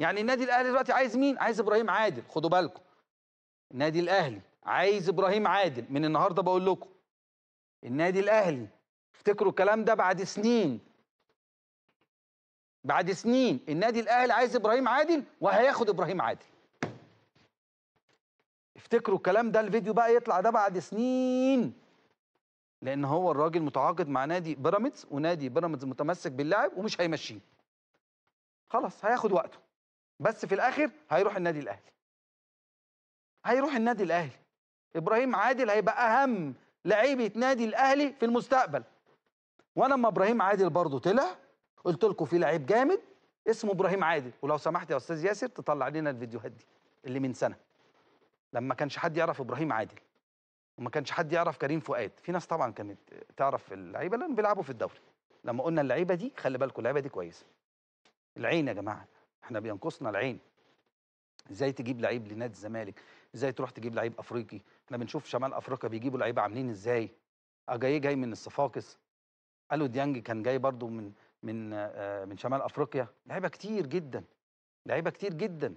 يعني النادي الأهلي دلوقتي عايز مين؟ عايز إبراهيم عادل خدوا بالكم. النادي الأهلي عايز إبراهيم عادل. من النهارده بقول لكم النادي الأهلي افتكروا الكلام ده بعد سنين. بعد سنين النادي الأهلي عايز إبراهيم عادل وهياخد إبراهيم عادل. افتكروا الكلام ده الفيديو بقى يطلع ده بعد سنين. لأن هو الراجل متعاقد مع نادي بيراميدز ونادي بيراميدز متمسك باللاعب ومش هيمشيه. خلاص هياخد وقته. بس في الآخر هيروح النادي الأهلي. هيروح النادي الأهلي. إبراهيم عادل هيبقى أهم لعيبة نادي الأهلي في المستقبل. وأنا لما إبراهيم عادل برضه طلع قلت لكم في لعيب جامد اسمه إبراهيم عادل. ولو سمحت يا أستاذ ياسر تطلع لنا الفيديوهات دي اللي من سنة. لما كانش حد يعرف إبراهيم عادل. وما كانش حد يعرف كريم فؤاد. في ناس طبعا كانت تعرف اللعيبة لأن بيلعبوا في الدوري. لما قلنا اللعيبة دي خلي بالكم اللعيبة دي كويسة. العين يا جماعة. إحنا بينقصنا العين. إزاي تجيب لعيب لنادي الزمالك؟ إزاي تروح تجيب لعيب افريقي؟ إحنا بنشوف شمال افريقيا بيجيبوا لعيبة عاملين إزاي؟ اجاي جاي من الصفاقس. ألو ديانج كان جاي برضو من من آه، من شمال افريقيا. لعيبة كتير جدا. لعيبة كتير جدا.